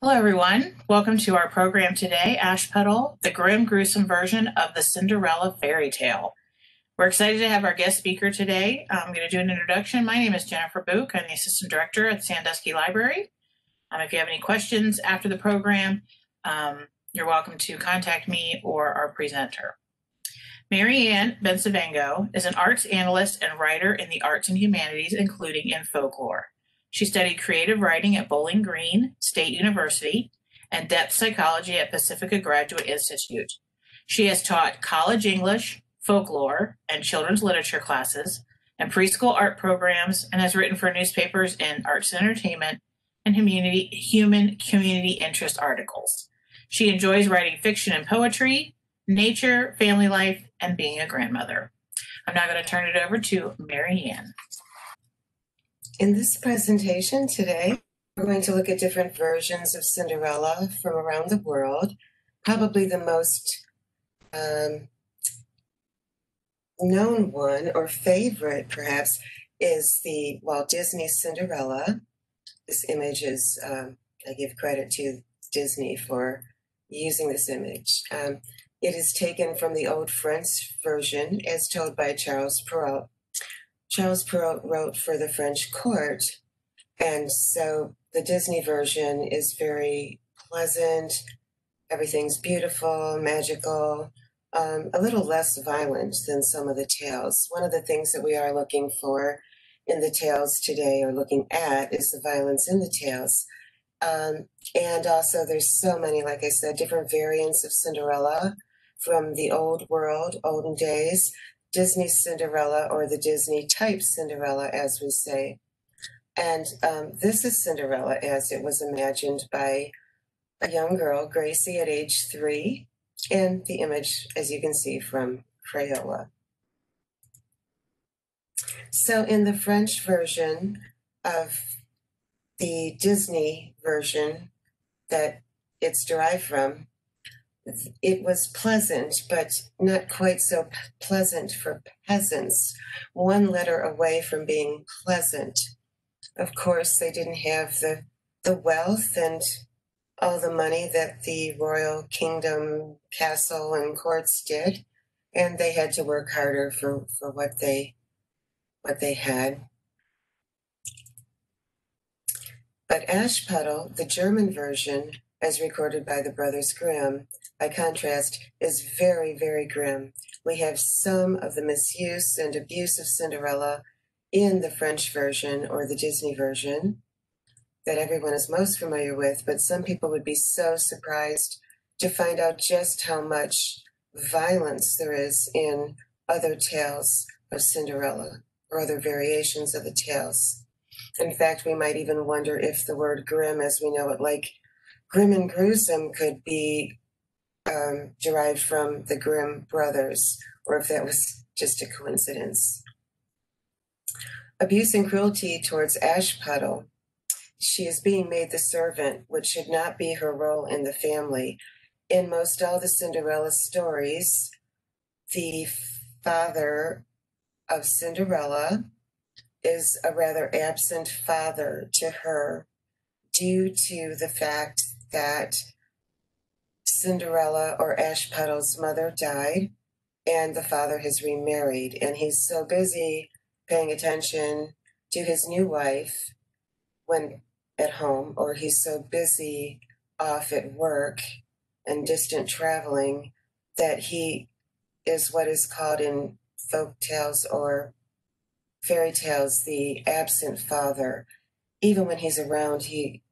Hello, everyone. Welcome to our program today, Ashputtle, the grim, gruesome version of the Cinderella fairy tale. We're excited to have our guest speaker today. I'm going to do an introduction. My name is Jennifer Book. I'm the Assistant Director at Sandusky Library. Um, if you have any questions after the program, um, you're welcome to contact me or our presenter. Mary Ann Bencivengo is an arts analyst and writer in the arts and humanities, including in folklore. She studied creative writing at Bowling Green State University and depth psychology at Pacifica Graduate Institute. She has taught college English, folklore, and children's literature classes and preschool art programs and has written for newspapers in arts and entertainment and community, human community interest articles. She enjoys writing fiction and poetry, nature, family life, and being a grandmother. I'm now going to turn it over to Mary Ann. In this presentation today, we're going to look at different versions of Cinderella from around the world. Probably the most um, known one or favorite, perhaps, is the Walt Disney Cinderella. This image is, um, I give credit to Disney for using this image. Um, it is taken from the old French version as told by Charles Perrault Charles Perrault wrote for the French court. And so the Disney version is very pleasant. Everything's beautiful, magical, um, a little less violent than some of the tales. One of the things that we are looking for in the tales today, or looking at, is the violence in the tales. Um, and also, there's so many, like I said, different variants of Cinderella from the old world, olden days, Disney Cinderella or the Disney type Cinderella, as we say. And um, this is Cinderella as it was imagined by a young girl, Gracie, at age three, and the image, as you can see, from Crayola. So, in the French version of the Disney version that it's derived from, it was pleasant, but not quite so pleasant for peasants, one letter away from being pleasant. Of course, they didn't have the, the wealth and all the money that the royal kingdom, castle, and courts did, and they had to work harder for, for what they what they had. But Ashputtle, the German version, as recorded by the Brothers Grimm, by contrast, is very, very grim. We have some of the misuse and abuse of Cinderella in the French version or the Disney version that everyone is most familiar with, but some people would be so surprised to find out just how much violence there is in other tales of Cinderella or other variations of the tales. In fact, we might even wonder if the word grim, as we know it, like grim and gruesome, could be um, derived from the Grimm brothers, or if that was just a coincidence. Abuse and cruelty towards Ashputtle. She is being made the servant, which should not be her role in the family. In most all the Cinderella stories, the father of Cinderella is a rather absent father to her due to the fact that Cinderella or Ashputtle's mother died and the father has remarried and he's so busy paying attention to his new wife when at home or he's so busy off at work and distant traveling that he is what is called in folk tales or fairy tales the absent father. Even when he's around he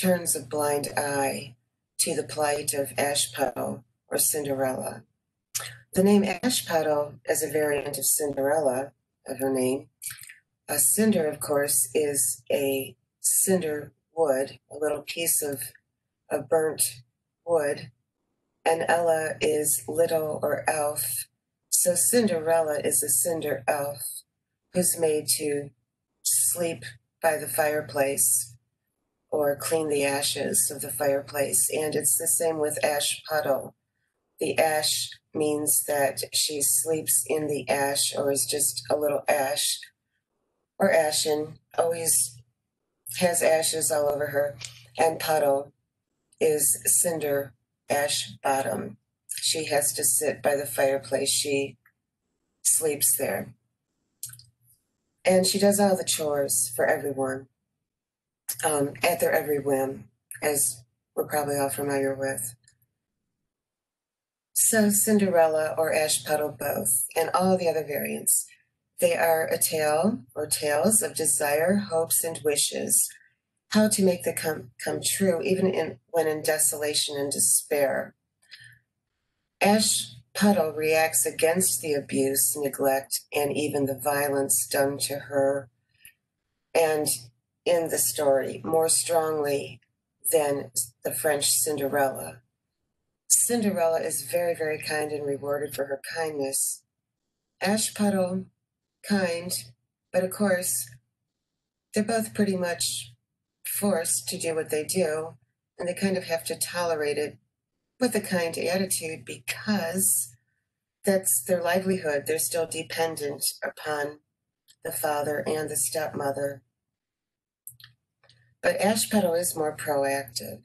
turns a blind eye to the plight of Ashputtle or Cinderella. The name Ashputtle is a variant of Cinderella, of her name. A cinder, of course, is a cinder wood, a little piece of, of burnt wood, and Ella is little or elf. So Cinderella is a cinder elf who's made to sleep by the fireplace or clean the ashes of the fireplace. And it's the same with Ashputtle. The ash means that she sleeps in the ash or is just a little ash or ashen, always has ashes all over her, and puddle is Cinder Ash Bottom. She has to sit by the fireplace. She sleeps there. And she does all the chores for everyone um, at their every whim, as we're probably all familiar with. So, Cinderella or Ashputtle both, and all the other variants, they are a tale or tales of desire, hopes, and wishes, how to make them come, come true, even in, when in desolation and despair. Ash Puddle reacts against the abuse, neglect, and even the violence done to her. And in the story, more strongly than the French Cinderella. Cinderella is very, very kind and rewarded for her kindness. Ashputtle, kind, but of course, they're both pretty much forced to do what they do, and they kind of have to tolerate it with a kind attitude because that's their livelihood. They're still dependent upon the father and the stepmother. But Ashputtle is more proactive,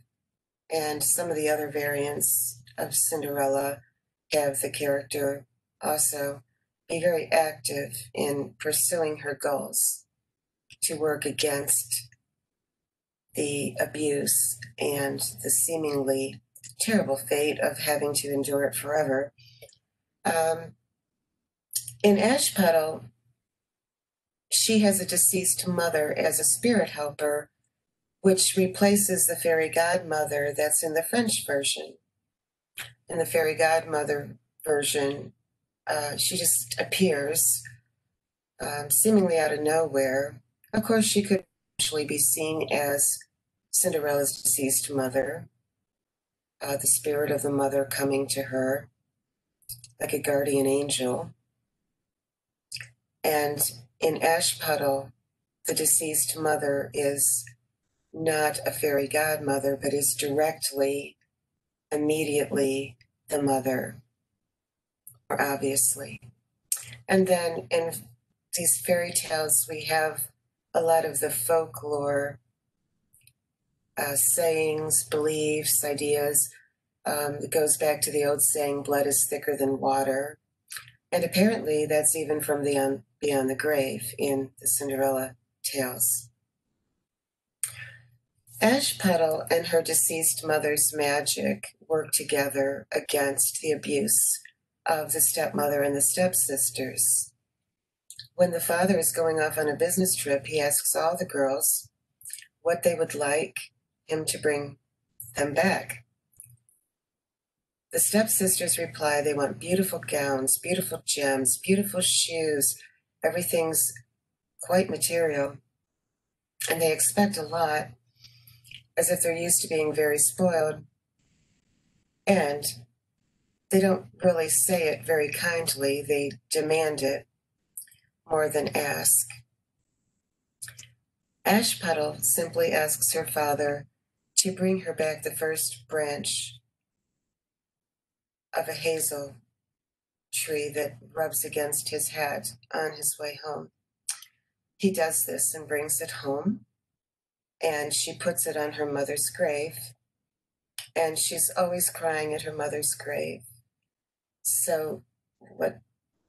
and some of the other variants of Cinderella have the character also be very active in pursuing her goals to work against the abuse and the seemingly terrible fate of having to endure it forever. Um, in Ashputtle, she has a deceased mother as a spirit helper, which replaces the fairy godmother that's in the French version. In the fairy godmother version, uh, she just appears um, seemingly out of nowhere. Of course, she could actually be seen as Cinderella's deceased mother, uh, the spirit of the mother coming to her like a guardian angel. And in Ashputtle, the deceased mother is not a fairy godmother, but is directly, immediately the mother, or obviously. And then in these fairy tales, we have a lot of the folklore uh, sayings, beliefs, ideas. Um, it goes back to the old saying, blood is thicker than water. And apparently, that's even from the um, Beyond the Grave in the Cinderella tales. Ashputtle and her deceased mother's magic work together against the abuse of the stepmother and the stepsisters. When the father is going off on a business trip, he asks all the girls what they would like him to bring them back. The stepsisters reply they want beautiful gowns, beautiful gems, beautiful shoes. Everything's quite material. And they expect a lot, as if they're used to being very spoiled. And they don't really say it very kindly, they demand it more than ask. Ashputtle simply asks her father to bring her back the first branch of a hazel tree that rubs against his hat on his way home. He does this and brings it home, and she puts it on her mother's grave, and she's always crying at her mother's grave. So, what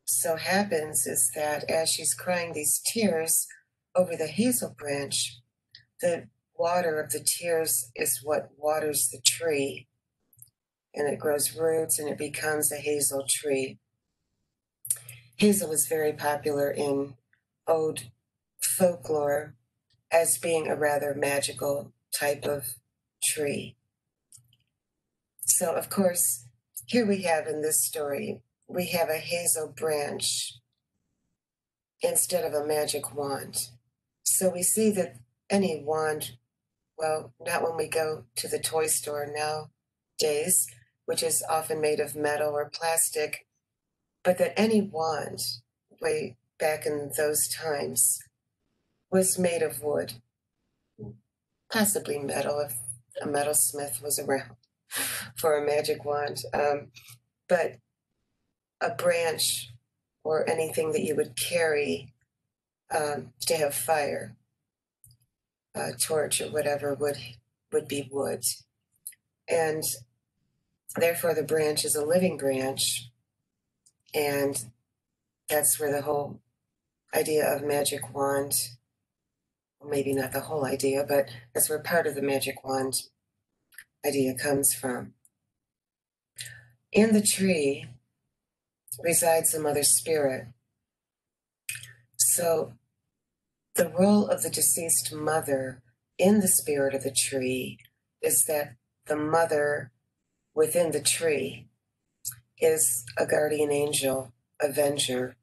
so happens is that as she's crying these tears over the hazel branch, the water of the tears is what waters the tree and it grows roots and it becomes a hazel tree. Hazel is very popular in old folklore as being a rather magical type of tree. So, of course, here we have in this story, we have a hazel branch instead of a magic wand. So we see that any wand well, not when we go to the toy store nowadays, which is often made of metal or plastic, but that any wand way back in those times was made of wood, possibly metal if a metalsmith was around for a magic wand. Um, but a branch or anything that you would carry um, to have fire a torch or whatever would would be wood. And therefore, the branch is a living branch. And that's where the whole idea of magic wand, maybe not the whole idea, but that's where part of the magic wand idea comes from. In the tree resides the mother spirit. So the role of the deceased mother in the spirit of the tree is that the mother within the tree is a guardian angel, avenger.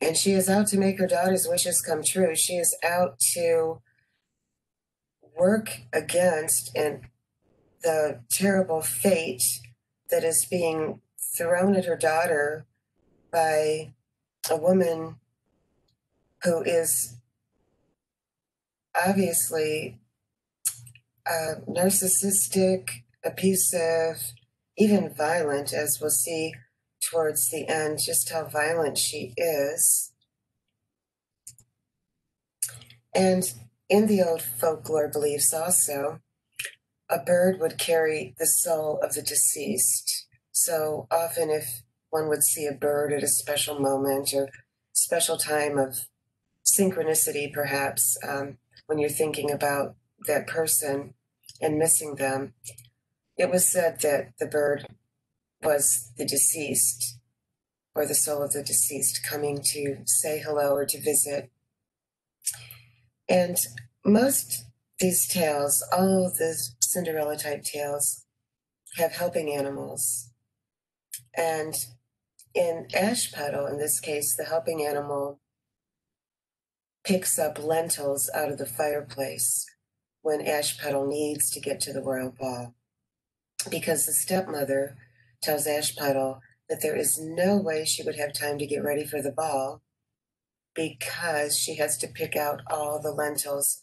And she is out to make her daughter's wishes come true. She is out to work against and the terrible fate that is being thrown at her daughter by a woman who is obviously uh, narcissistic, abusive, even violent, as we'll see towards the end, just how violent she is. And in the old folklore beliefs, also, a bird would carry the soul of the deceased. So often, if one would see a bird at a special moment or special time of synchronicity, perhaps, um, when you're thinking about that person and missing them, it was said that the bird was the deceased or the soul of the deceased coming to say hello or to visit. And most these tales, all of the Cinderella type tales, have helping animals. And in ash Ashpetal, in this case, the helping animal picks up lentils out of the fireplace when ash Ashpetal needs to get to the royal ball. Because the stepmother tells Ashpetal that there is no way she would have time to get ready for the ball because she has to pick out all the lentils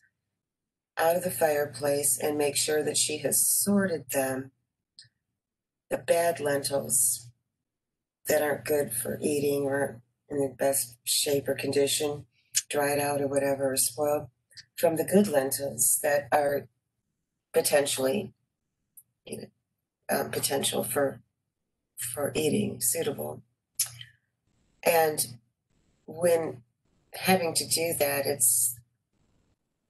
out of the fireplace and make sure that she has sorted them. The bad lentils that aren't good for eating or in the best shape or condition, dried out or whatever, or spoiled, from the good lentils that are potentially you know, um, potential for for eating, suitable. And when having to do that, it's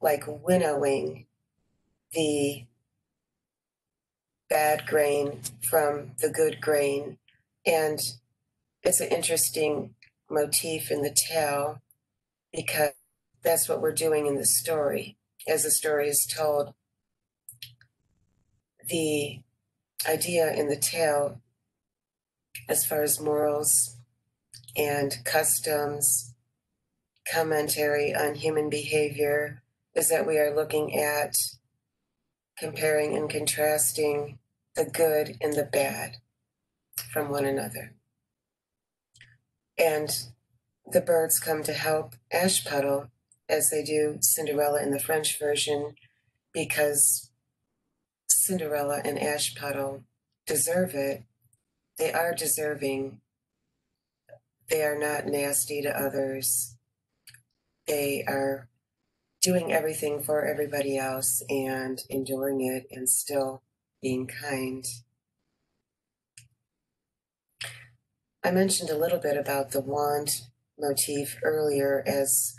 like winnowing the bad grain from the good grain. And it's an interesting motif in the tale because that's what we're doing in the story. As the story is told, the idea in the tale, as far as morals and customs, commentary on human behavior, is that we are looking at comparing and contrasting the good and the bad from one another. And the birds come to help Ashpetal as they do Cinderella in the French version because Cinderella and Ashpetal deserve it. They are deserving. They are not nasty to others. They are doing everything for everybody else and enduring it and still being kind. I mentioned a little bit about the wand motif earlier as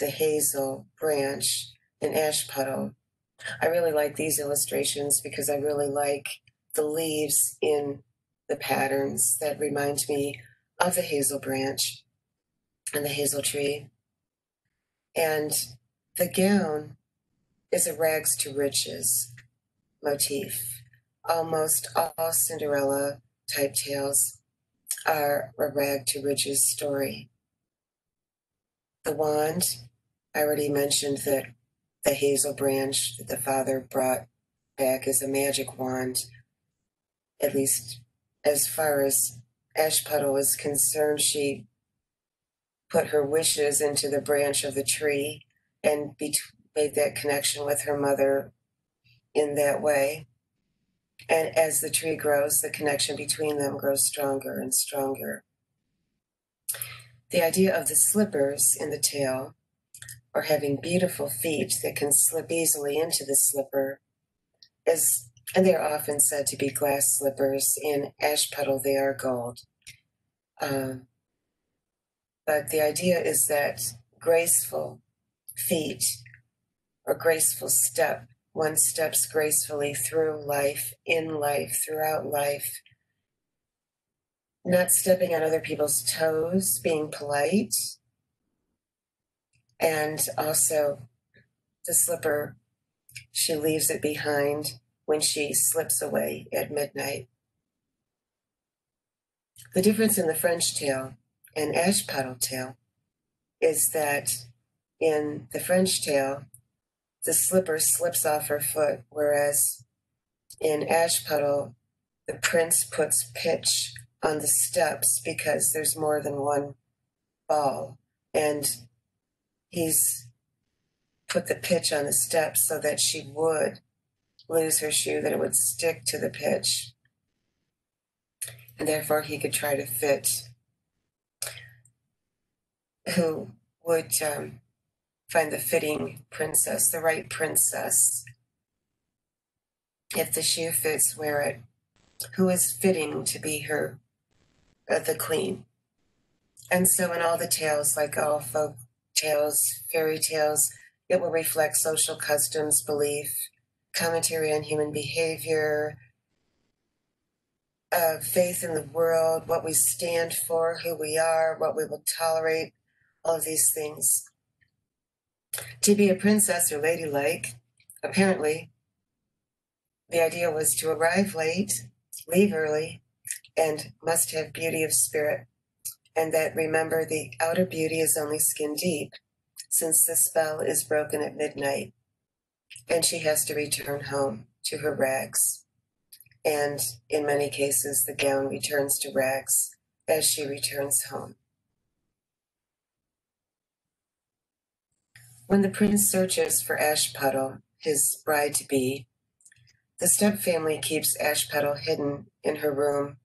the hazel branch and Ashputtle. I really like these illustrations because I really like the leaves in the patterns that remind me of the hazel branch and the hazel tree. And the gown is a rags to riches motif. Almost all Cinderella type tales are a rag to riches story. The wand, I already mentioned that the hazel branch that the father brought back is a magic wand, at least as far as Ashpetal is concerned. She put her wishes into the branch of the tree and be- made that connection with her mother in that way. And as the tree grows, the connection between them grows stronger and stronger. The idea of the slippers in the tale, or having beautiful feet that can slip easily into the slipper, is and they are often said to be glass slippers. In Ashputtle, they are gold. Um, but the idea is that graceful feet or graceful step, one steps gracefully through life, in life, throughout life, not stepping on other people's toes, being polite, and also the slipper, she leaves it behind when she slips away at midnight. The difference in the French tale and Ashputtle tale is that in the French tale, the slipper slips off her foot, whereas in Ashputtle, the prince puts pitch on the steps because there's more than one ball. And he's put the pitch on the steps so that she would lose her shoe, that it would stick to the pitch. And therefore, he could try to fit who would um, find the fitting princess, the right princess. If the shoe fits, wear it. Who is fitting to be her, uh, the queen? And so, in all the tales, like all folk tales, fairy tales, it will reflect social customs, belief, commentary on human behavior, uh, faith in the world, what we stand for, who we are, what we will tolerate, all of these things. To be a princess or ladylike, apparently, the idea was to arrive late, leave early, and must have beauty of spirit. And that remember, the outer beauty is only skin deep, since the spell is broken at midnight, and she has to return home to her rags. And in many cases, the gown returns to rags as she returns home. When the prince searches for Ashputtle, his bride to be, the step family keeps Ashputtle hidden in her room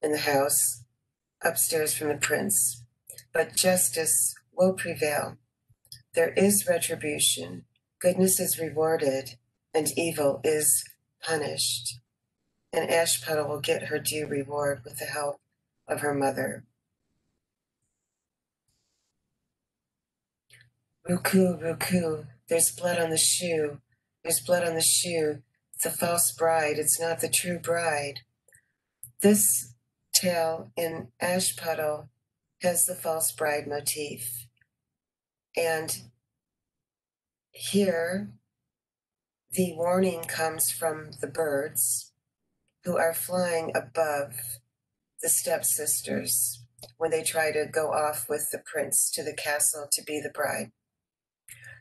in the house, upstairs from the prince. But justice will prevail. There is retribution, goodness is rewarded, and evil is punished. And Ashputtle will get her due reward with the help of her mother. Ruku, Ruku, there's blood on the shoe. There's blood on the shoe. It's a false bride. It's not the true bride. This tale in Ashputtle has the false bride motif. And here, the warning comes from the birds who are flying above the stepsisters when they try to go off with the prince to the castle to be the bride.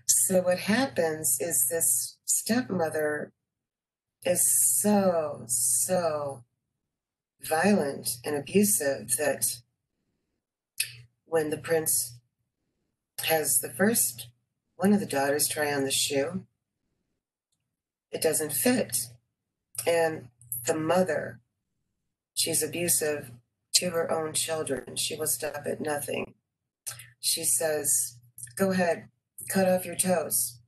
So what happens is this stepmother is so, so violent and abusive that when the prince has the first one of the daughters try on the shoe, it doesn't fit. And the mother, she's abusive to her own children. She will stop at nothing. She says, Go ahead, cut off your toes.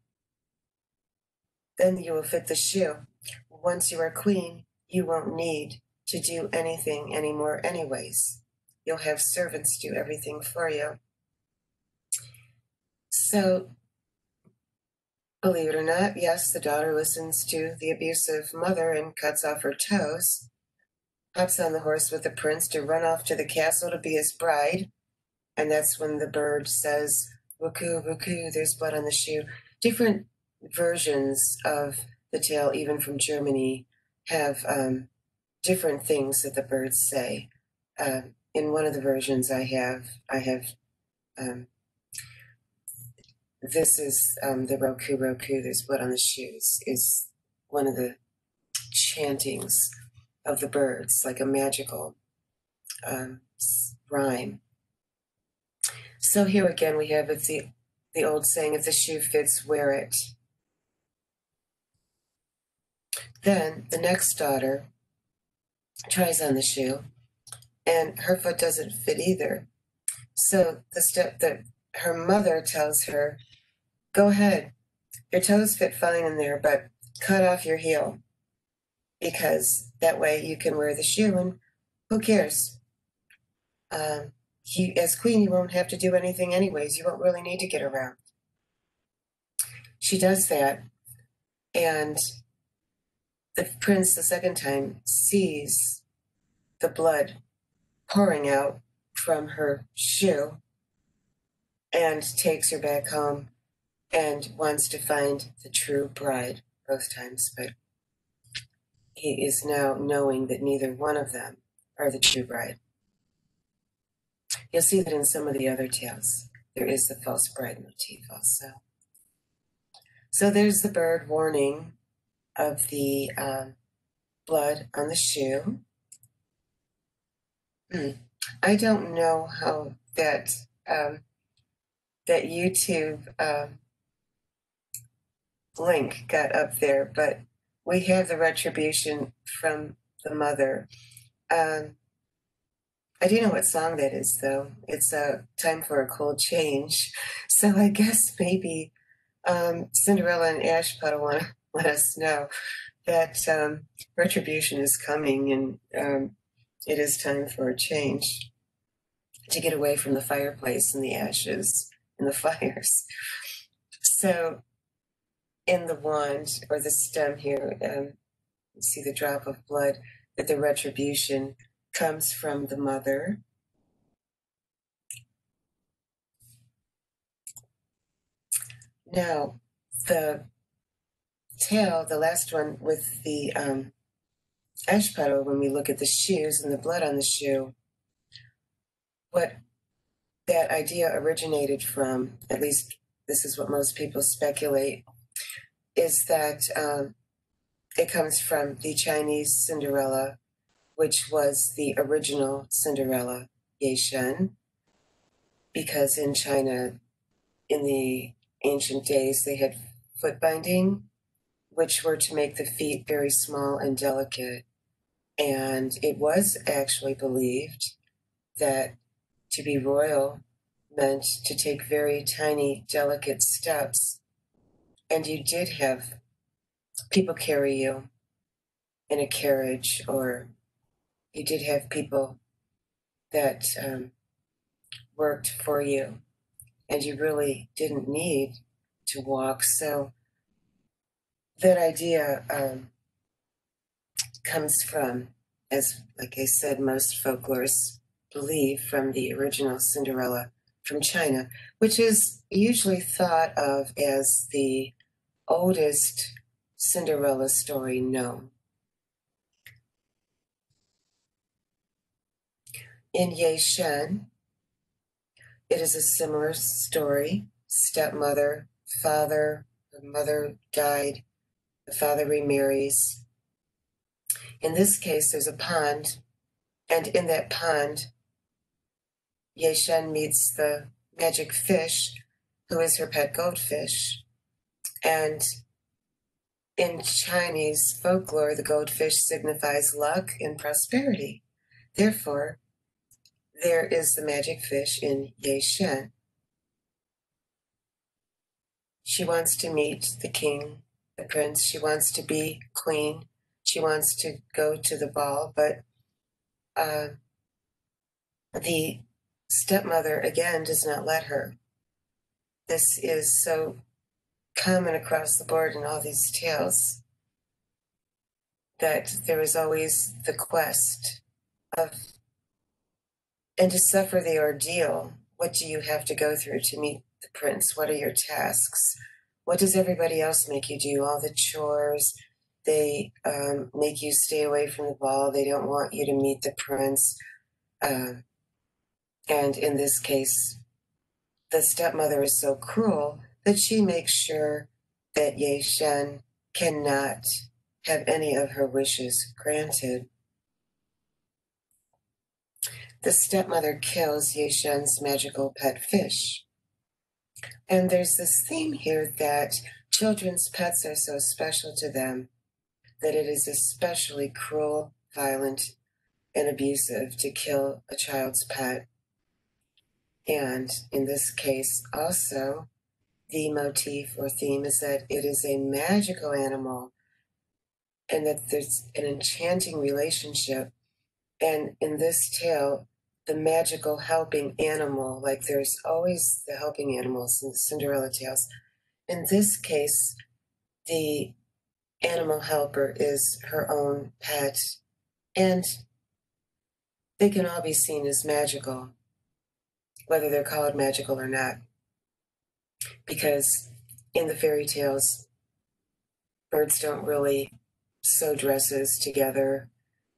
Then you will fit the shoe. Once you are queen, you won't need to do anything anymore, anyways. You'll have servants do everything for you. So, believe it or not, yes, the daughter listens to the abusive mother and cuts off her toes, hops on the horse with the prince to run off to the castle to be his bride. And that's when the bird says, Wuku, wuku, there's blood on the shoe. Different versions of the tale, even from Germany, have um, different things that the birds say. Uh, in one of the versions I have, I have, um, this is um, the Roku Roku, there's blood on the shoes, is one of the chantings of the birds, like a magical um, rhyme. So here again we have it's the, the old saying, if the shoe fits, wear it. Then the next daughter tries on the shoe, and her foot doesn't fit either. So the step that her mother tells her, go ahead, your toes fit fine in there, but cut off your heel. because that way you can wear the shoe and who cares? Um, he, as queen, you won't have to do anything anyways. You won't really need to get around. She does that, and the prince, the second time, sees the blood pouring out from her shoe and takes her back home and wants to find the true bride both times. But he is now knowing that neither one of them are the true bride. You'll see that in some of the other tales, there is the false bride motif also. So there's the bird warning of the um, blood on the shoe. Hmm. I don't know how that um, that YouTube um, link got up there, but we have the retribution from the mother. Um, I do know what song that is, though. It's a time for a cold change. So I guess maybe um, Cinderella and Ashputtle want to let us know that um, retribution is coming and um, it is time for a change to get away from the fireplace and the ashes and the fires. So, in the wand or the stem here, um, you see the drop of blood, that the retribution comes from the mother. Now, the tale, the last one with the um, Ashputtle, when we look at the shoes and the blood on the shoe, what that idea originated from, at least this is what most people speculate, is that um, it comes from the Chinese Cinderella, which was the original Cinderella, Ye Shen, because in China, in the ancient days, they had foot binding, which were to make the feet very small and delicate. And it was actually believed that to be royal meant to take very tiny, delicate steps. And you did have people carry you in a carriage, or you did have people that um, worked for you, and you really didn't need to walk. So that idea um, comes from, as like I said, most folklorists believe from the original Cinderella from China, which is usually thought of as the oldest Cinderella story known. In Ye Shen, it is a similar story. Stepmother, father, her mother died, the father remarries. In this case, there's a pond, and in that pond, Ye Shen meets the magic fish, who is her pet goldfish. And in Chinese folklore, the goldfish signifies luck and prosperity. Therefore, there is the magic fish in Ye Shen. She wants to meet the king, the prince. She wants to be queen. She wants to go to the ball, but uh, the stepmother again does not let her. This is so common across the board in all these tales that there is always the quest of and to suffer the ordeal. What do you have to go through to meet the prince? What are your tasks? What does everybody else make you do? All the chores. They um, make you stay away from the ball. They don't want you to meet the prince. Uh, and in this case, the stepmother is so cruel that she makes sure that Ye Shen cannot have any of her wishes granted. The stepmother kills Ye Shen's magical pet fish. And there's this theme here that children's pets are so special to them that it is especially cruel, violent, and abusive to kill a child's pet. And in this case, also, the motif or theme is that it is a magical animal and that there's an enchanting relationship. And in this tale, the magical helping animal, like there's always the helping animals in the Cinderella tales. In this case, the animal helper is her own pet, and they can all be seen as magical, whether they're called magical or not. Because in the fairy tales, birds don't really sew dresses together,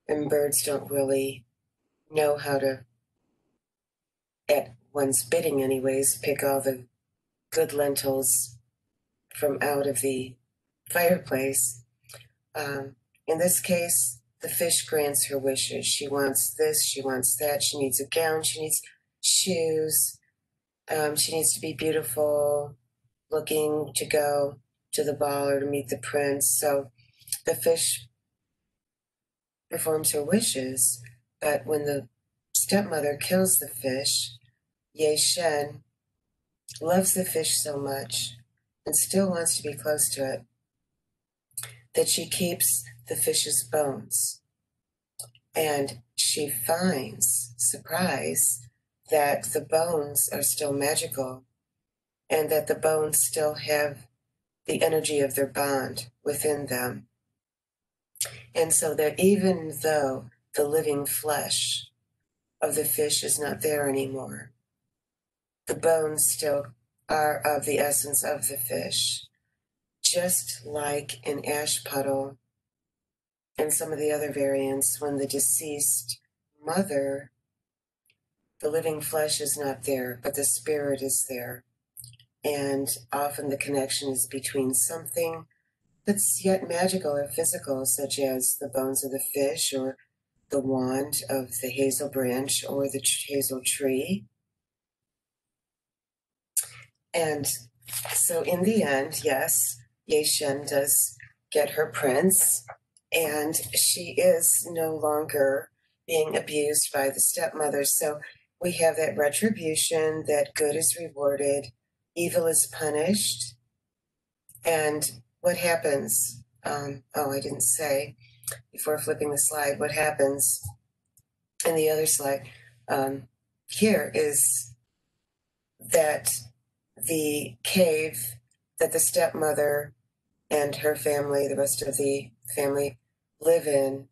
and birds don't really know how to, at one's bidding, anyways, pick all the good lentils from out of the fireplace. Um, in this case, the fish grants her wishes. She wants this, she wants that, she needs a gown, she needs shoes, um, she needs to be beautiful looking to go to the ball or to meet the prince. So the fish performs her wishes, but when the stepmother kills the fish, Ye Shen loves the fish so much and still wants to be close to it that she keeps the fish's bones. And she finds, surprise, that the bones are still magical and that the bones still have the energy of their bond within them. And so that even though the living flesh of the fish is not there anymore, the bones still are of the essence of the fish just like in puddle and some of the other variants, when the deceased mother, the living flesh is not there, but the spirit is there. And often the connection is between something that's yet magical or physical, such as the bones of the fish or the wand of the hazel branch or the hazel tree. And so, in the end, yes, Ye Shen does get her prince, and she is no longer being abused by the stepmother. So we have that retribution that good is rewarded, evil is punished. And what happens? Um, oh, I didn't say before flipping the slide what happens in the other slide um, here is that the cave that the stepmother and her family, the rest of the family, live in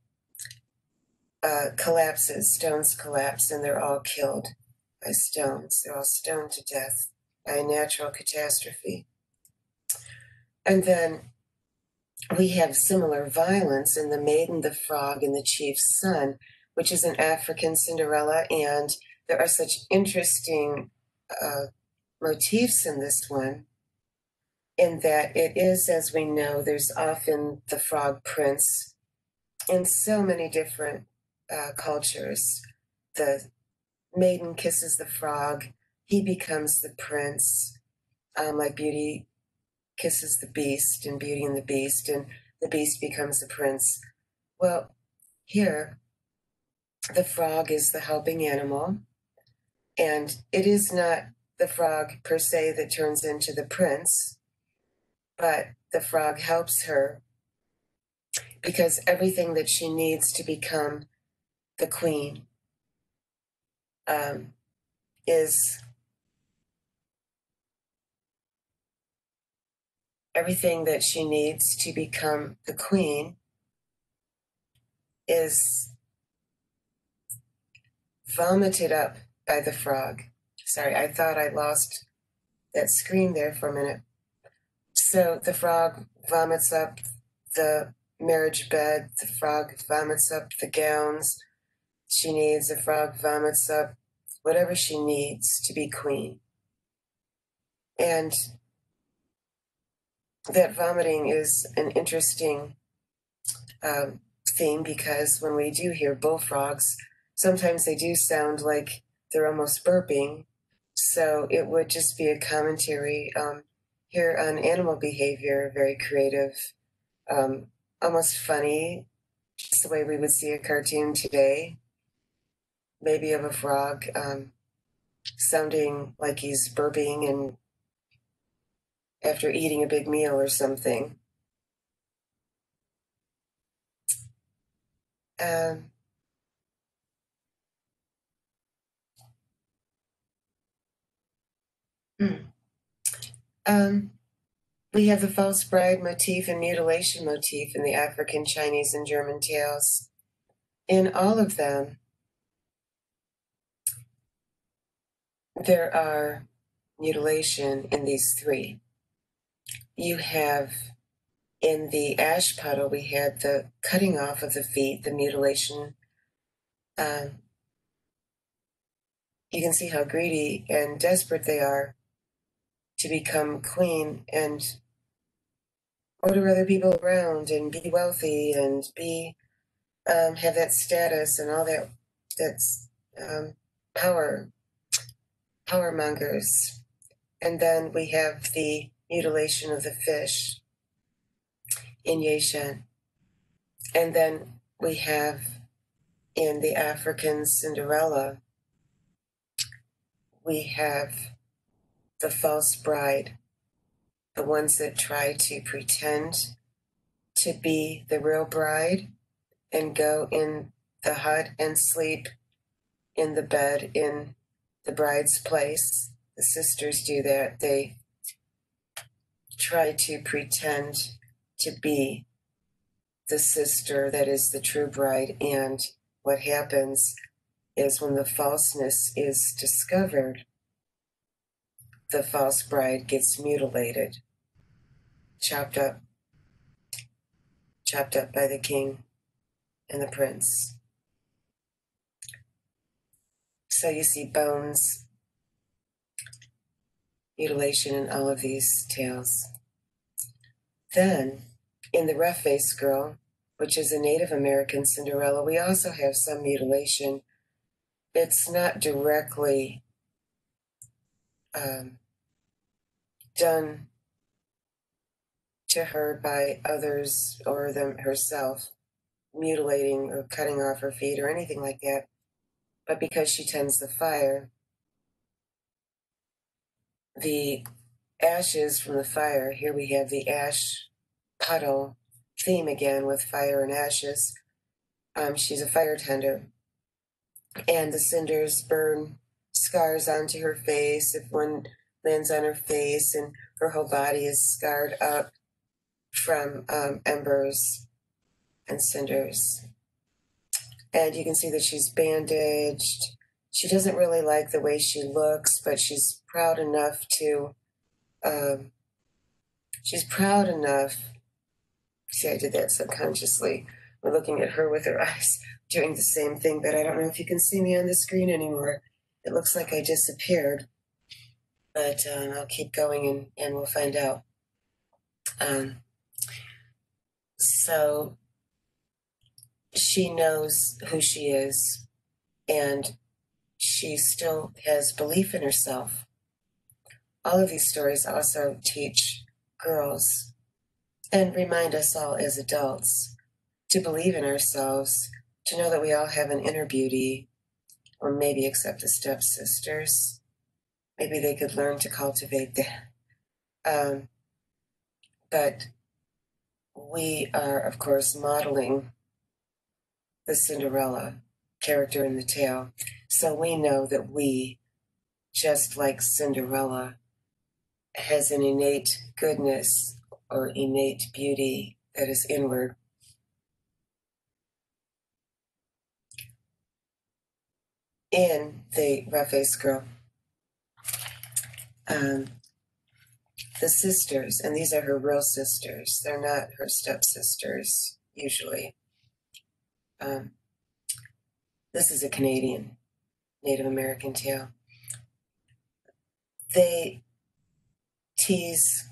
uh, collapses. Stones collapse, and they're all killed by stones. They're all stoned to death by a natural catastrophe. And then we have similar violence in The Maiden, the Frog, and the Chief's Son, which is an African Cinderella. And there are such interesting uh, motifs in this one in that it is, as we know, there's often the frog prince in so many different uh, cultures. The maiden kisses the frog, he becomes the prince, um, like Beauty kisses the beast in Beauty and the Beast, and the beast becomes the prince. Well, here, the frog is the helping animal, and it is not the frog per se that turns into the prince but the frog helps her because everything that she needs to become the queen um, is everything that she needs to become the queen is vomited up by the frog. Sorry, I thought I lost that screen there for a minute. So the frog vomits up the marriage bed, the frog vomits up the gowns she needs, the frog vomits up whatever she needs to be queen. And that vomiting is an interesting um, theme because when we do hear bullfrogs, sometimes they do sound like they're almost burping. So it would just be a commentary um, here on animal behavior, very creative, um, almost funny, just the way we would see a cartoon today. Maybe of a frog um, sounding like he's burping and after eating a big meal or something. Um, hmm. um, we have the false bride motif and mutilation motif in the African, Chinese, and German tales. In all of them, there are mutilation in these three. You have in the Ashputtel, we had the cutting off of the feet, the mutilation. Um, you can see how greedy and desperate they are to become queen and order other people around and be wealthy and be um, have that status and all that that's um, power power mongers and then we have the mutilation of the fish in Yeh-Shen. And then we have in the African Cinderella, we have the false bride, the ones that try to pretend to be the real bride and go in the hut and sleep in the bed in the bride's place. The sisters do that. They try to pretend to be the sister that is the true bride. And what happens is when the falseness is discovered, the false bride gets mutilated, chopped up, chopped up by the king and the prince. So you see bones, mutilation in all of these tales. Then in The Rough Face Girl, which is a Native American Cinderella, we also have some mutilation. It's not directly um, done to her by others or them herself, mutilating or cutting off her feet or anything like that, but because she tends the fire, the ashes from the fire, here we have the ash puddle theme again with fire and ashes. Um, she's a fire tender, and the cinders burn scars onto her face. If one lands on her face, and her whole body is scarred up from um, embers and cinders. And you can see that she's bandaged. She doesn't really like the way she looks, but she's proud enough to. Um, she's proud enough See, I did that subconsciously. We're looking at her with her eyes doing the same thing, but I don't know if you can see me on the screen anymore. It looks like I disappeared, but um, I'll keep going and, and we'll find out. Um, so she knows who she is and she still has belief in herself. All of these stories also teach girls and remind us all as adults to believe in ourselves, to know that we all have an inner beauty, or maybe except the stepsisters. Maybe they could learn to cultivate that. Um, but we are, of course, modeling the Cinderella character in the tale. So we know that we, just like Cinderella, has an innate goodness or innate beauty that is inward. In the Rough-Faced Girl, um, the sisters, and these are her real sisters, they're not her stepsisters usually. Um, this is a Canadian Native American tale. They tease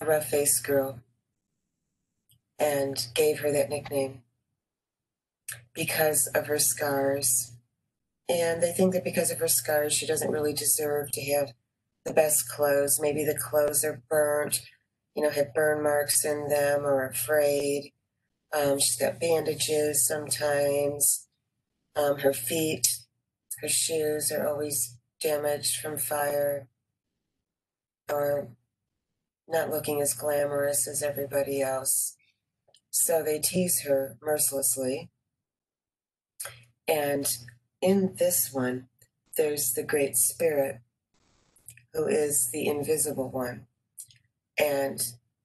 a rough faced girl and gave her that nickname because of her scars. And they think that because of her scars, she doesn't really deserve to have the best clothes. Maybe the clothes are burnt, you know, have burn marks in them or afraid. Um, she's got bandages sometimes. Um, her feet, her shoes are always damaged from fire or not looking as glamorous as everybody else. So they tease her mercilessly. And in this one, there's the Great Spirit, who is the invisible one. And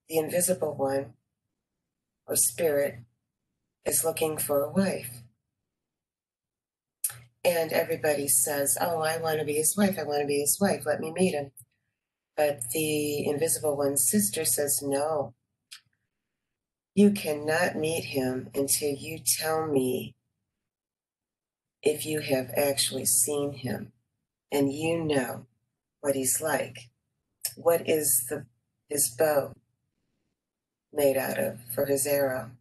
the invisible one, or spirit, is looking for a wife. And everybody says, Oh, I want to be his wife. I want to be his wife. Let me meet him. But the invisible one's sister says, No, you cannot meet him until you tell me if you have actually seen him and you know what he's like. What is the his bow made out of for his arrow?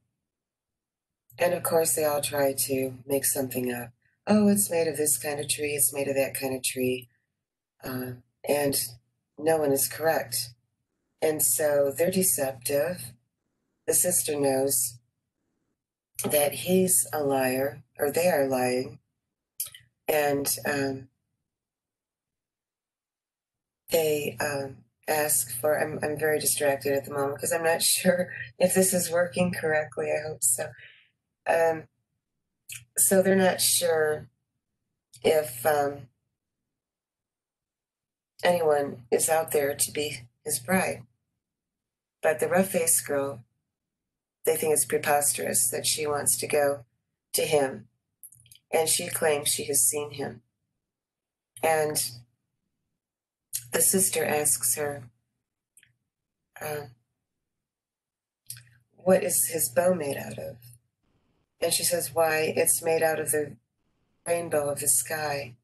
And of course, they all try to make something up. Oh, it's made of this kind of tree, it's made of that kind of tree. Uh, and no one is correct. And so they're deceptive. The sister knows that he's a liar, or they are lying. And um, they um, ask for, I'm, I'm very distracted at the moment because I'm not sure if this is working correctly. I hope so. Um, so they're not sure if um, anyone is out there to be his bride. But the rough faced girl, they think it's preposterous that she wants to go to him, and she claims she has seen him. And the sister asks her, uh, What is his bow made out of? And she says, Why, it's made out of the rainbow of the sky.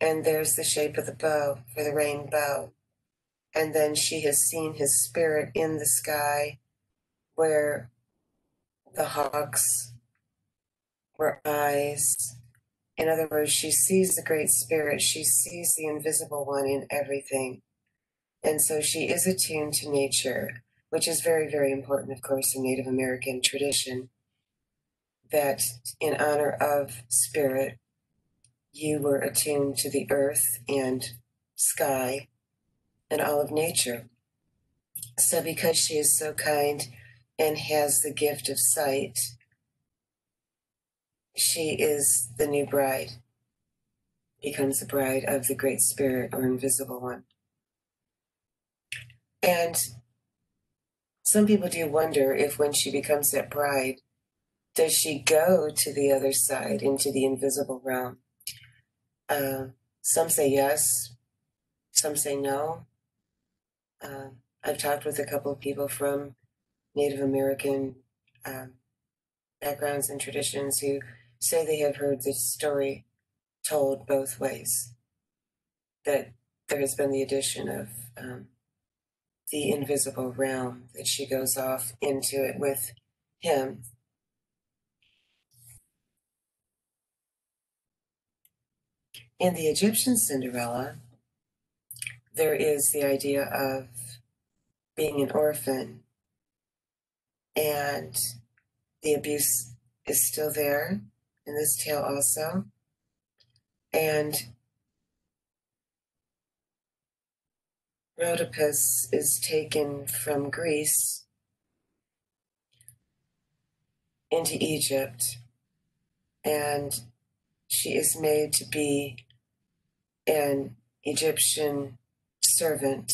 And there's the shape of the bow for the rainbow. And then she has seen his spirit in the sky where the hawks were eyes. In other words, she sees the Great Spirit, she sees the invisible one in everything. And so she is attuned to nature, which is very, very important, of course, in Native American tradition that in honor of spirit, you were attuned to the earth and sky and all of nature. So, because she is so kind and has the gift of sight, she is the new bride, becomes the bride of the Great Spirit or Invisible One. And some people do wonder if when she becomes that bride, does she go to the other side into the invisible realm? Uh, some say yes, some say no. Uh, I've talked with a couple of people from Native American um, backgrounds and traditions who say they have heard this story told both ways. That there has been the addition of um, the invisible realm, that she goes off into it with him In the Egyptian Cinderella, there is the idea of being an orphan, and the abuse is still there in this tale also. And Rhodopis is taken from Greece into Egypt, and she is made to be an Egyptian servant.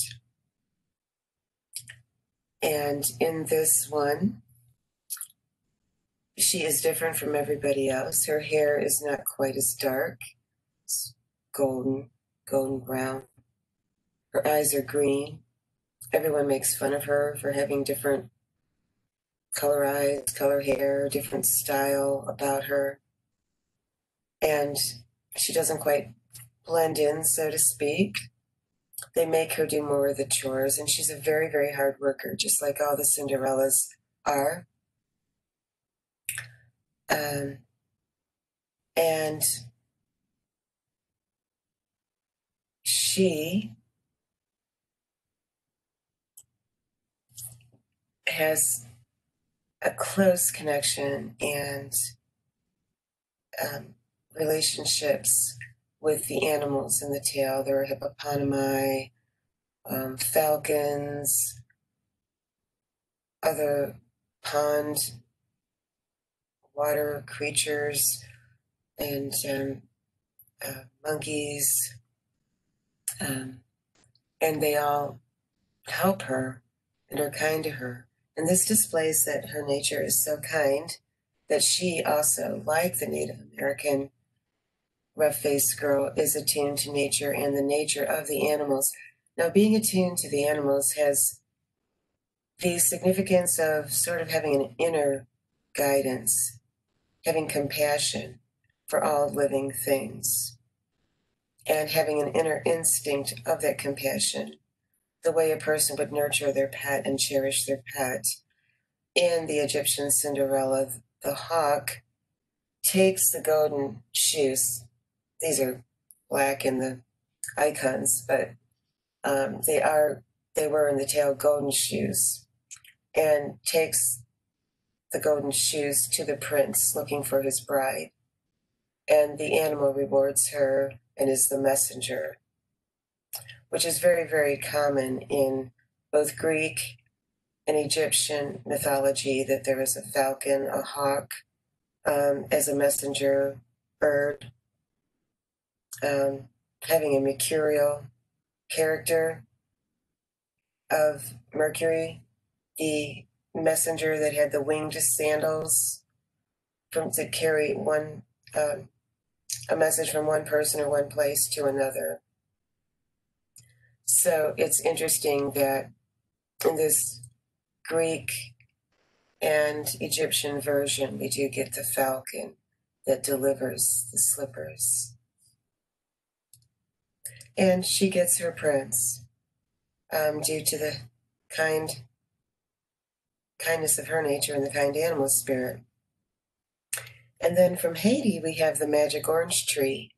And in this one, she is different from everybody else. Her hair is not quite as dark, it's golden, golden brown. Her eyes are green. Everyone makes fun of her for having different color eyes, color hair, different style about her. And she doesn't quite blend in, so to speak. They make her do more of the chores, and she's a very, very hard worker, just like all the Cinderellas are. Um, and she has a close connection and um, relationships with the animals in the tale. There are hippopotami, um, falcons, other pond water creatures, and um, uh, monkeys, um, and they all help her and are kind to her. And this displays that her nature is so kind that she also, like the Native American rough faced girl, is attuned to nature and the nature of the animals. Now, being attuned to the animals has the significance of sort of having an inner guidance, having compassion for all living things, and having an inner instinct of that compassion, the way a person would nurture their pet and cherish their pet. In the Egyptian Cinderella, the hawk takes the golden shoes. These are black in the icons, but um, they are they were in the tale golden shoes, and takes the golden shoes to the prince looking for his bride, and the animal rewards her and is the messenger, which is very very common in both Greek and Egyptian mythology that there is a falcon, a hawk, um, as a messenger bird, um, having a mercurial character of Mercury, the messenger that had the winged sandals from to carry one uh, a message from one person or one place to another. So it's interesting that in this Greek and Egyptian version, we do get the falcon that delivers the slippers. And she gets her prince um, due to the kind kindness of her nature and the kind animal spirit. And then from Haiti, we have the magic orange tree.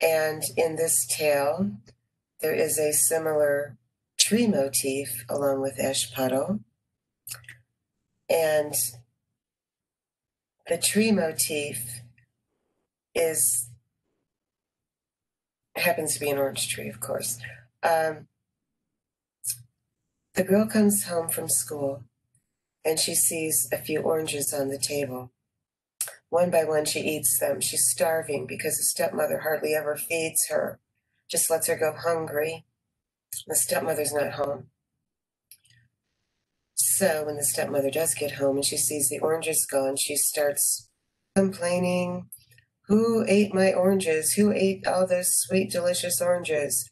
And in this tale, there is a similar tree motif along with Ashputtel. And the tree motif is happens to be an orange tree, of course. Um, the girl comes home from school and she sees a few oranges on the table. One by one, she eats them. She's starving because the stepmother hardly ever feeds her, just lets her go hungry. The stepmother's not home. So when the stepmother does get home and she sees the oranges gone, she starts complaining. Who ate my oranges? Who ate all those sweet, delicious oranges?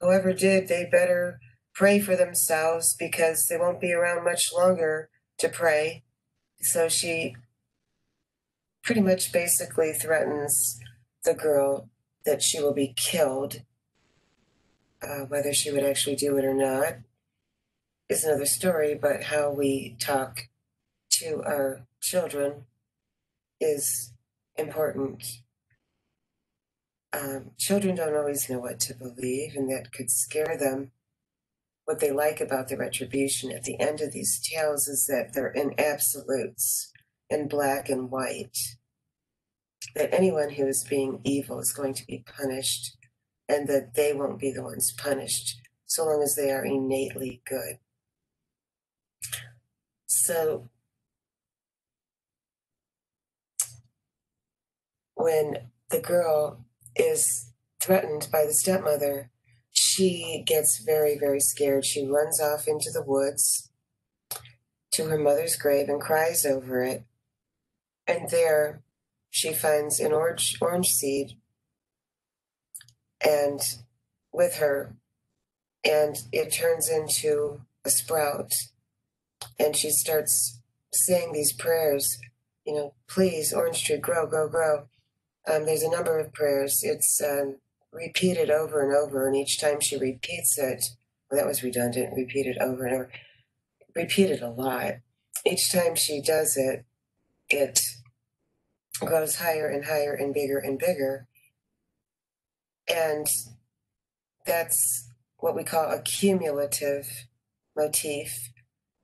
Whoever did, they better pray for themselves because they won't be around much longer to pray. So she pretty much basically threatens the girl that she will be killed. Uh, whether she would actually do it or not is another story, but how we talk to our children is important. Um, children don't always know what to believe, and that could scare them. What they like about the retribution at the end of these tales is that they're in absolutes, in black and white. That anyone who is being evil is going to be punished, and that they won't be the ones punished so long as they are innately good. So when the girl is threatened by the stepmother, she gets very, very scared. She runs off into the woods to her mother's grave and cries over it. And there she finds an orange, orange seed and with her, and it turns into a sprout and she starts saying these prayers, you know, please, orange tree, grow, grow, grow. Um, there's a number of prayers. It's um, repeated over and over, and each time she repeats it, well, that was redundant, repeat it over and over, repeat it a lot. Each time she does it, it grows higher and higher and bigger and bigger. And that's what we call a cumulative motif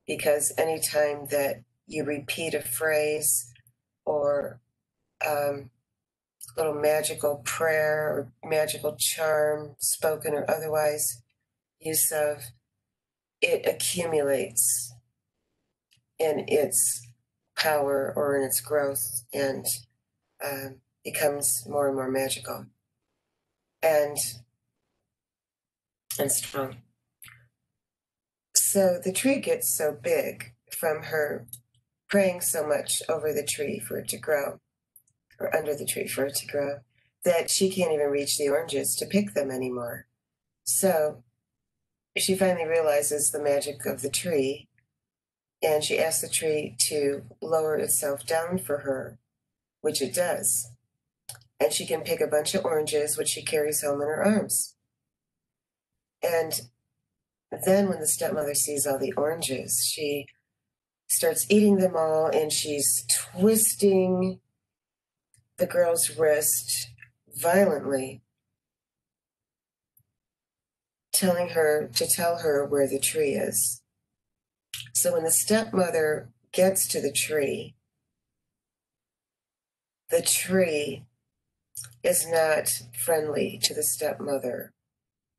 because anytime that you repeat a phrase or um, little magical prayer or magical charm, spoken or otherwise, use of, it accumulates in its power or in its growth and um, becomes more and more magical and and strong. So the tree gets so big from her praying so much over the tree for it to grow, or under the tree for it to grow, that she can't even reach the oranges to pick them anymore. So she finally realizes the magic of the tree and she asks the tree to lower itself down for her, which it does. And she can pick a bunch of oranges, which she carries home in her arms. And then, when the stepmother sees all the oranges, she starts eating them all and she's twisting the girl's wrist violently, telling her to tell her where the tree is. So when the stepmother gets to the tree, the tree is not friendly to the stepmother.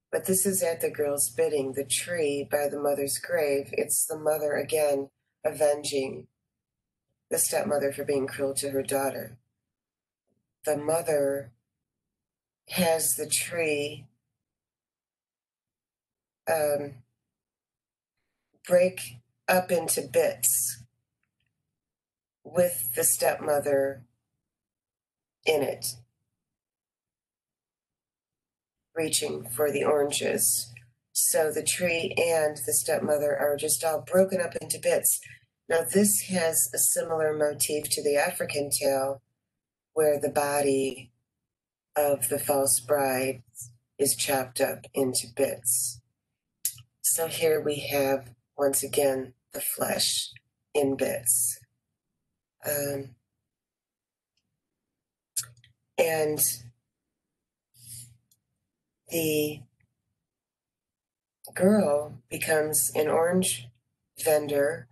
But this is at the girl's bidding. The tree by the mother's grave, it's the mother again avenging the stepmother for being cruel to her daughter. The mother has the tree um, break up into bits with the stepmother in it, reaching for the oranges. So the tree and the stepmother are just all broken up into bits. Now, this has a similar motif to the African tale, where the body of the false bride is chopped up into bits. So here we have once again the flesh in bits. Um, and the girl becomes an orange vendor,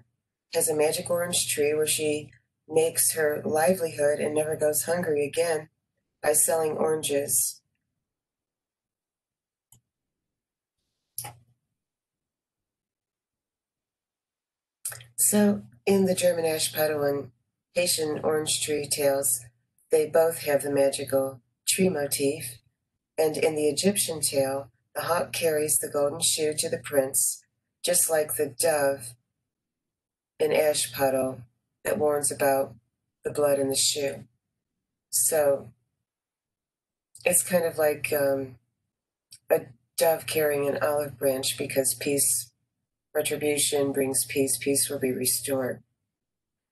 has a magic orange tree where she makes her livelihood and never goes hungry again by selling oranges So, in the German Ashputtel and Haitian orange tree tales, they both have the magical tree motif. And in the Egyptian tale, the hawk carries the golden shoe to the prince, just like the dove in Ashputtel that warns about the blood in the shoe. So it's kind of like um, a dove carrying an olive branch because peace Retribution brings peace, peace will be restored.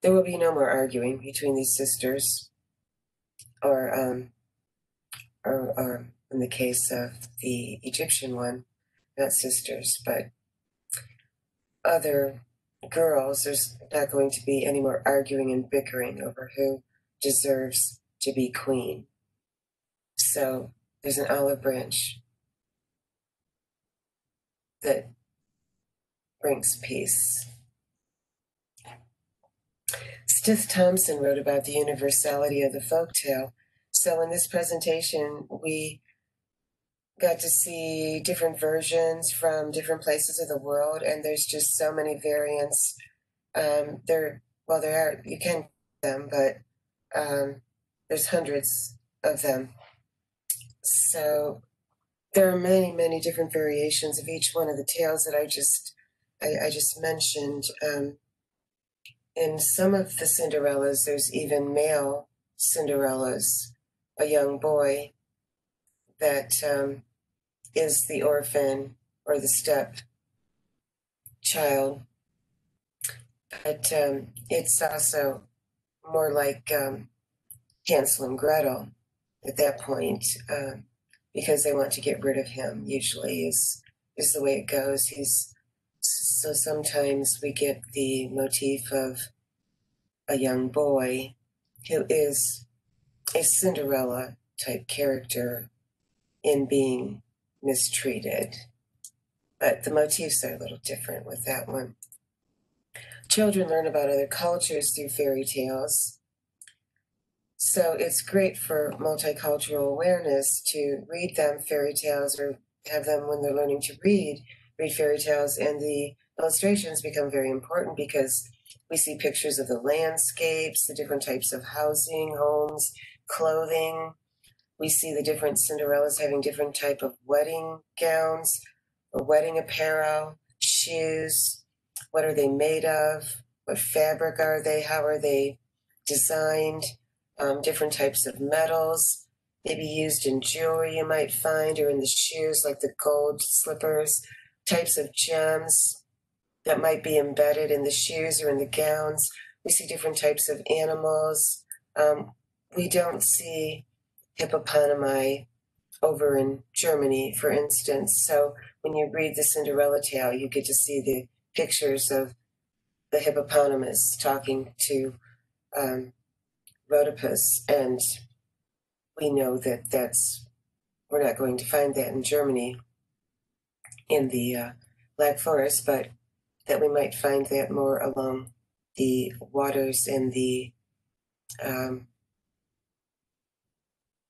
There will be no more arguing between these sisters, or, um, or, or in the case of the Egyptian one, not sisters, but other girls, there's not going to be any more arguing and bickering over who deserves to be queen. So there's an olive branch that brings peace. Stith Thompson wrote about the universality of the folk tale. So in this presentation, we got to see different versions from different places of the world, and there's just so many variants. Um, there, well, there are you can them, but um, there's hundreds of them. So there are many, many different variations of each one of the tales that I just I, I just mentioned, um, in some of the Cinderellas, there's even male Cinderellas, a young boy that um, is the orphan or the step child. But um, it's also more like um, Hansel and Gretel at that point uh, because they want to get rid of him. Usually, is is the way it goes. He's so sometimes we get the motif of a young boy who is a Cinderella type character in being mistreated. But the motifs are a little different with that one. Children learn about other cultures through fairy tales. So it's great for multicultural awareness to read them fairy tales or have them when they're learning to read, read fairy tales. And the illustrations become very important because we see pictures of the landscapes, the different types of housing, homes, clothing. We see the different Cinderellas having different type of wedding gowns or wedding apparel, shoes. What are they made of? What fabric are they? How are they designed? Um, different types of metals, maybe used in jewelry you might find, or in the shoes, like the gold slippers, types of gems that might be embedded in the shoes or in the gowns. We see different types of animals. Um, we don't see hippopotami over in Germany, for instance. So when you read the Cinderella tale, you get to see the pictures of the hippopotamus talking to um, Rhodopis, and we know that that's we're not going to find that in Germany in the uh, Black Forest, but that we might find that more along the waters in the um,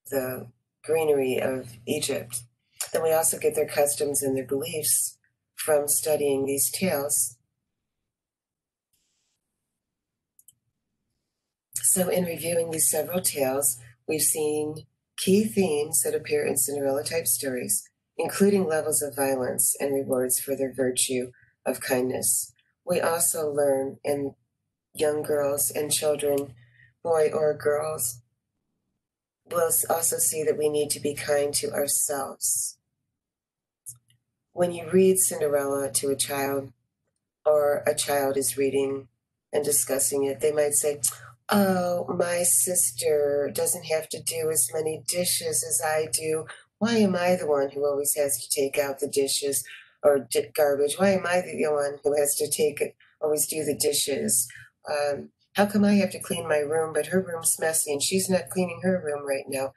the greenery of Egypt. Then we also get their customs and their beliefs from studying these tales. So, in reviewing these several tales, we've seen key themes that appear in Cinderella type stories, including levels of violence and rewards for their virtue of kindness. We also learn in young girls and children, boy or girls, we'll also see that we need to be kind to ourselves. When you read Cinderella to a child, or a child is reading and discussing it, they might say, Oh, my sister doesn't have to do as many dishes as I do. Why am I the one who always has to take out the dishes or garbage? Why am I the one who has to take it, always do the dishes? Um, how come I have to clean my room, but her room's messy and she's not cleaning her room right now?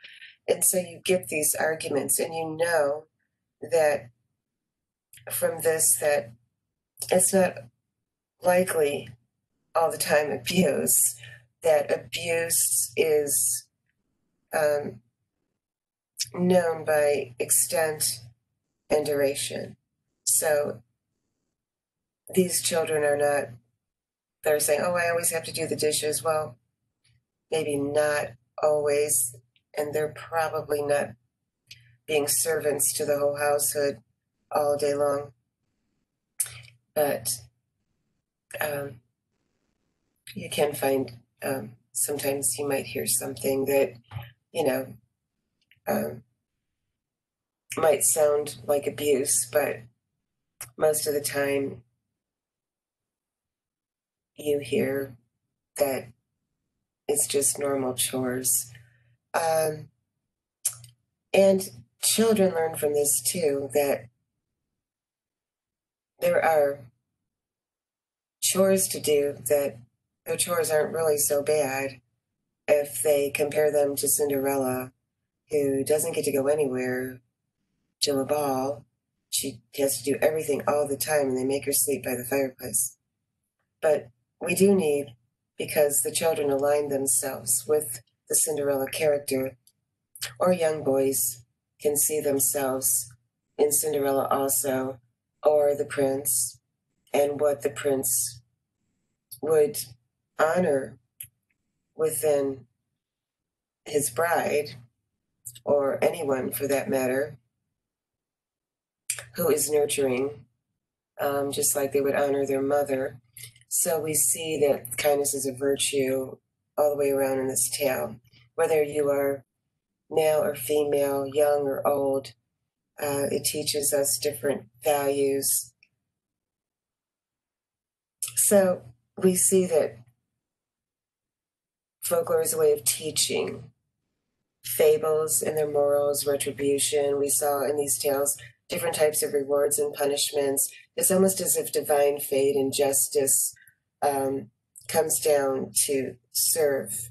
And so you get these arguments, and you know that from this that it's not likely all the time abuse, that abuse is um, known by extent and duration. So these children are not that are saying, oh, I always have to do the dishes. Well, maybe not always. And they're probably not being servants to the whole household all day long. But um, you can find um, sometimes you might hear something that, you know, um, might sound like abuse, but most of the time you hear that it's just normal chores. Um, and children learn from this too that there are chores to do that their chores aren't really so bad if they compare them to Cinderella, who doesn't get to go anywhere to a ball. She has to do everything all the time, and they make her sleep by the fireplace. But we do need, because the children align themselves with the Cinderella character, or young boys can see themselves in Cinderella also, or the prince, and what the prince would honor within his bride, or anyone for that matter, who is nurturing, um, just like they would honor their mother so we see that kindness is a virtue all the way around in this tale, whether you are male or female, young or old. Uh, it teaches us different values. So we see that folklore is a way of teaching fables and their morals, retribution. We saw in these tales different types of rewards and punishments. It's almost as if divine fate and justice um, comes down to serve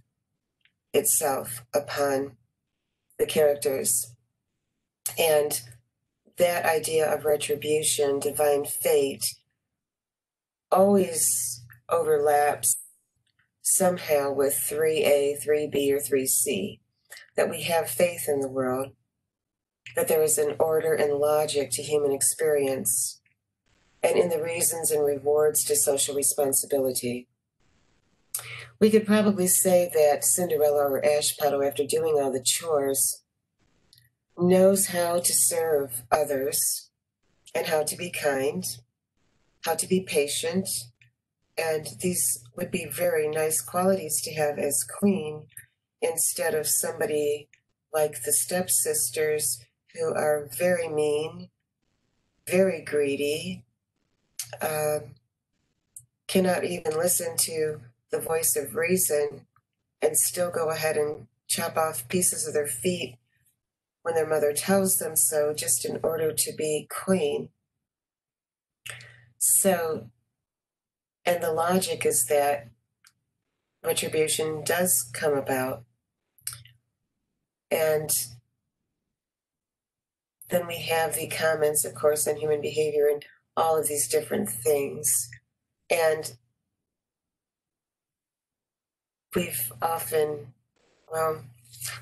itself upon the characters. And that idea of retribution, divine fate, always overlaps somehow with 3A, 3B, or 3C. That we have faith in the world, that there is an order and logic to human experience, and in the reasons and rewards to social responsibility. we could probably say that Cinderella or Ashputtel, after doing all the chores, knows how to serve others and how to be kind, how to be patient. And these would be very nice qualities to have as queen instead of somebody like the stepsisters who are very mean, very greedy, uh, cannot even listen to the voice of reason and still go ahead and chop off pieces of their feet when their mother tells them so, just in order to be queen. So, and the logic is that retribution does come about. And then we have the comments, of course, on human behavior and all of these different things. And we've often, well,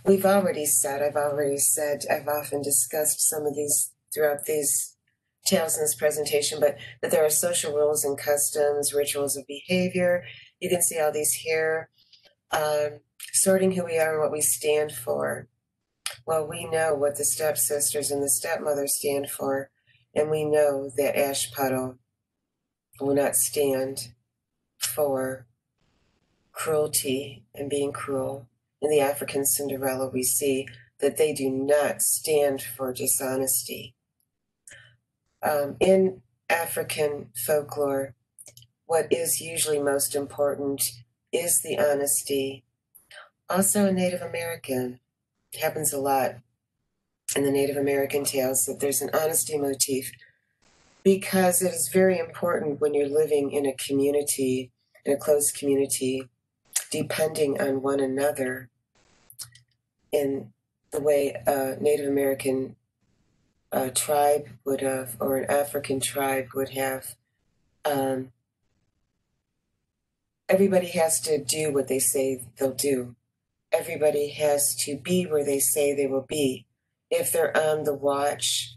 we've already said, I've already said, I've often discussed some of these throughout these tales in this presentation, but that there are social rules and customs, rituals of behavior. You can see all these here, um, sorting who we are and what we stand for. Well, we know what the stepsisters and the stepmother stand for, and we know that Ashputtel will not stand for cruelty and being cruel. In the African Cinderella, we see that they do not stand for dishonesty. Um, in African folklore, what is usually most important is the honesty. Also, in Native American, happens a lot in the Native American tales that there's an honesty motif because it is very important when you're living in a community, in a close community, depending on one another in the way a Native American uh, tribe would have, or an African tribe would have. Um, everybody has to do what they say they'll do. Everybody has to be where they say they will be. If they're on the watch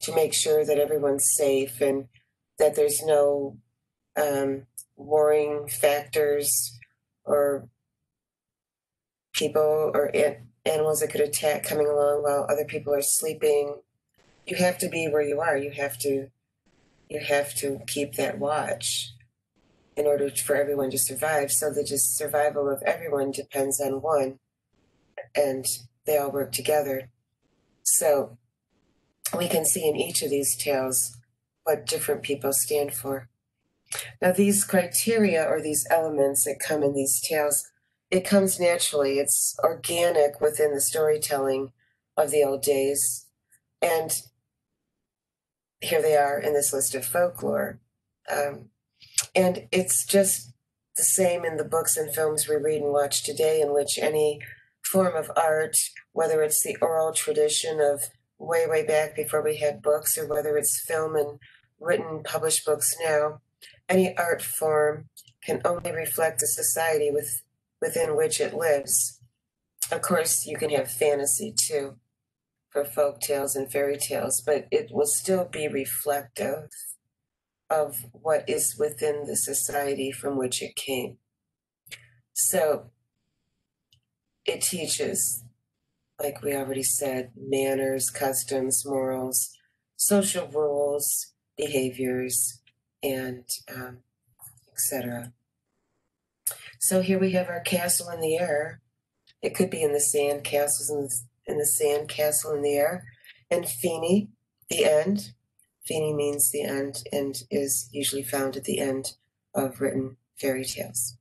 to make sure that everyone's safe and that there's no um, warring factors or people or animals that could attack coming along while other people are sleeping. You have to be where you are. You have to you have to keep that watch in order for everyone to survive. So the just survival of everyone depends on one, and they all work together. So we can see in each of these tales what different people stand for. Now, these criteria or these elements that come in these tales, it comes naturally. It's organic within the storytelling of the old days. And here they are in this list of folklore. Um, and it's just the same in the books and films we read and watch today, in which any form of art, whether it's the oral tradition of way, way back before we had books, or whether it's film and written, published books now, any art form can only reflect the society with, within which it lives. Of course, you can have fantasy too for folk tales and fairy tales, but it will still be reflective of what is within the society from which it came. So it teaches, like we already said, manners, customs, morals, social rules, behaviors, and um, etc. So here we have our castle in the air. It could be in the sand, castles in the, in the sand, castle in the air. And Fini, the end. Fini means the end and is usually found at the end of written fairy tales.